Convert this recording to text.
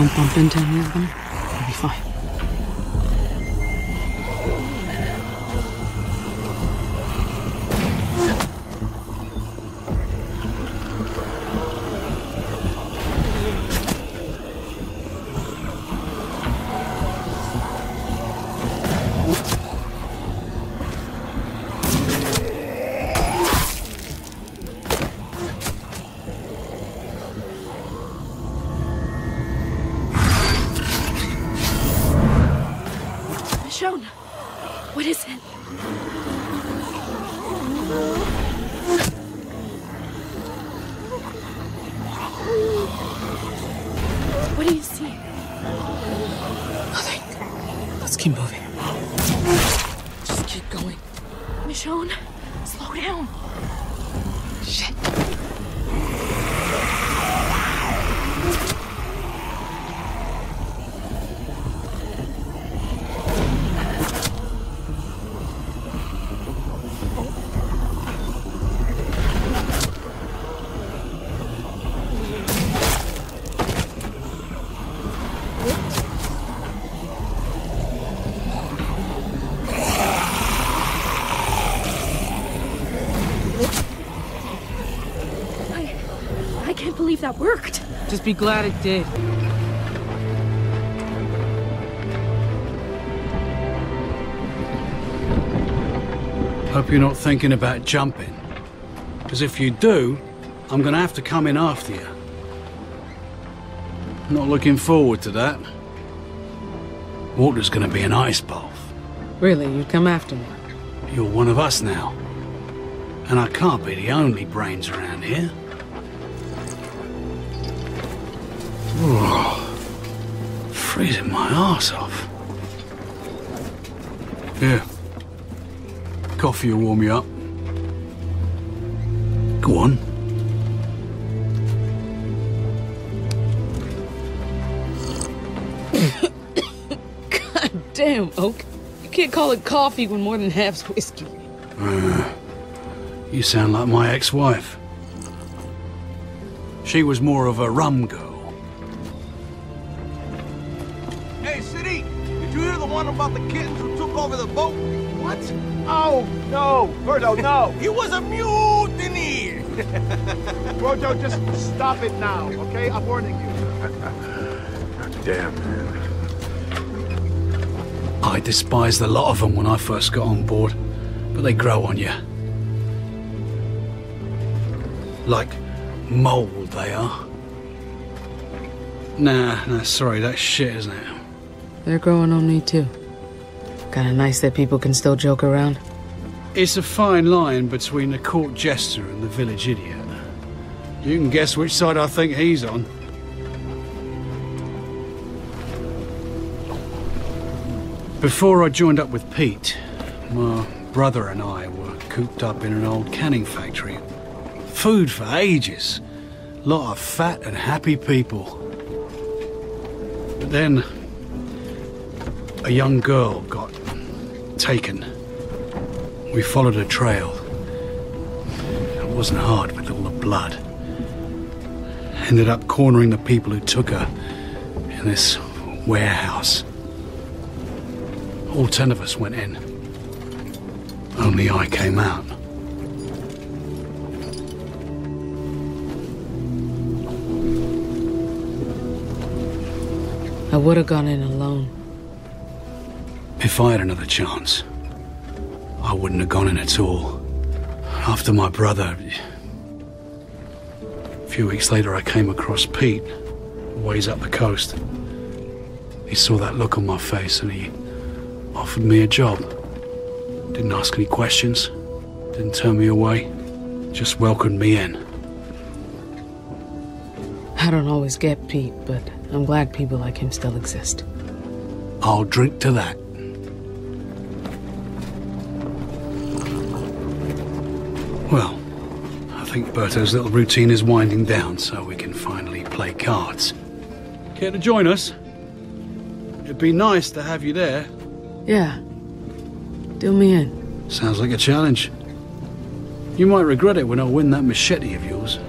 don't bump into any of them, we'll be fine. Michonne, what is it? What do you see? Nothing. Let's keep moving. Just keep going. Michonne, slow down. Shit. Believe that worked. Just be glad it did. Hope you're not thinking about jumping. Because if you do, I'm gonna have to come in after you. Not looking forward to that. Water's gonna be an ice bath. Really, you'd come after me. You're one of us now. And I can't be the only brains around here. Oh, freezing my arse off. Here. Coffee will warm you up. Go on. God damn, Oak. You can't call it coffee when more than half's whiskey. Uh, you sound like my ex-wife. She was more of a rum girl. One about the kittens who took over the boat? What? Oh, no. Berto, no. he was a mutiny. Rojo, just stop it now, okay? I'm warning you. Damn, man. I despised a lot of them when I first got on board, but they grow on you. Like mold, they are. Nah, nah, sorry, that's shit, isn't it? They're growing on me, too. Kinda nice that people can still joke around. It's a fine line between the court jester and the village idiot. You can guess which side I think he's on. Before I joined up with Pete, my brother and I were cooped up in an old canning factory. Food for ages. Lot of fat and happy people. But then, a young girl got taken. We followed a trail. It wasn't hard with all the blood. Ended up cornering the people who took her in this warehouse. All ten of us went in. Only I came out. I would have gone in alone. If I had another chance, I wouldn't have gone in at all. After my brother. A few weeks later, I came across Pete, ways up the coast. He saw that look on my face and he offered me a job. Didn't ask any questions, didn't turn me away, just welcomed me in. I don't always get Pete, but I'm glad people like him still exist. I'll drink to that. Think Berto's little routine is winding down, so we can finally play cards. Care to join us? It'd be nice to have you there. Yeah. Deal me in. Sounds like a challenge. You might regret it when I win that machete of yours.